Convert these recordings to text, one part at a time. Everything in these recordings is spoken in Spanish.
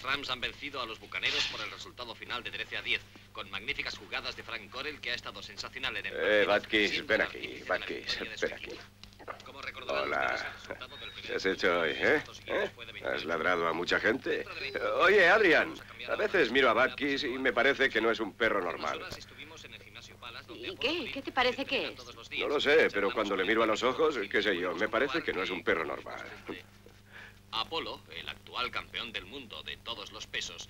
Ángeles Rams han vencido a los Bucaneros por el resultado final de 13 a 10, con magníficas jugadas de Frank Corel, que ha estado sensacional en el Eh, Batkis, ven aquí, Batkis, ven aquí. Hola. ¿Qué has hecho hoy, eh? ¿Eh? ¿Has 28. ladrado a mucha gente? Oye, Adrian, a veces miro a Batkis y me parece que no es un perro normal. ¿Y qué? ¿Qué te parece que es? los. No lo sé, pero cuando le miro a los ojos, qué sé yo, me parece que no es un perro normal. Apolo, el actual campeón del mundo de todos los pesos,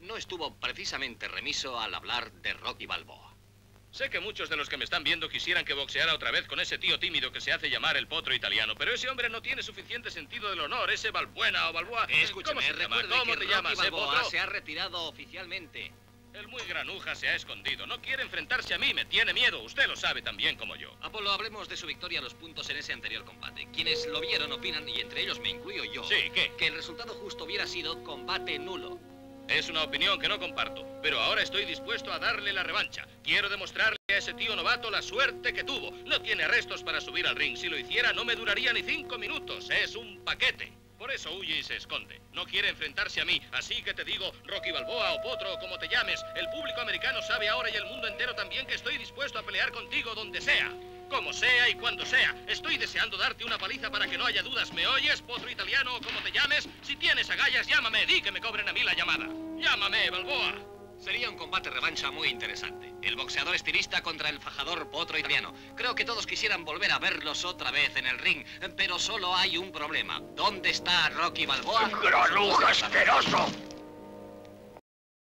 no estuvo precisamente remiso al hablar de Rocky Balboa. Sé que muchos de los que me están viendo quisieran que boxeara otra vez con ese tío tímido que se hace llamar el potro italiano, pero ese hombre no tiene suficiente sentido del honor, ese Balbuena o Balboa. ¿Cómo Escúchame, se recuerde ¿Cómo que te Rocky llamas, eh, Balboa potro? se ha retirado oficialmente. El muy granuja se ha escondido. No quiere enfrentarse a mí, me tiene miedo. Usted lo sabe tan bien como yo. Apolo, hablemos de su victoria a los puntos en ese anterior combate. Quienes lo vieron opinan, y entre ellos me incluyo yo, Sí, ¿qué? que el resultado justo hubiera sido combate nulo. Es una opinión que no comparto, pero ahora estoy dispuesto a darle la revancha. Quiero demostrarle a ese tío novato la suerte que tuvo. No tiene arrestos para subir al ring. Si lo hiciera, no me duraría ni cinco minutos. Es un paquete. Por eso huye y se esconde. No quiere enfrentarse a mí. Así que te digo, Rocky Balboa o Potro o como te llames, el público americano sabe ahora y el mundo entero también que estoy dispuesto a pelear contigo donde sea. Como sea y cuando sea. Estoy deseando darte una paliza para que no haya dudas. ¿Me oyes, potro italiano o como te llames? Si tienes agallas, llámame. Di que me cobren a mí la llamada. Llámame, Balboa. Sería un combate revancha muy interesante. El boxeador estilista contra el fajador potro italiano. Creo que todos quisieran volver a verlos otra vez en el ring, pero solo hay un problema. ¿Dónde está Rocky Balboa? ¡Granuja asqueroso!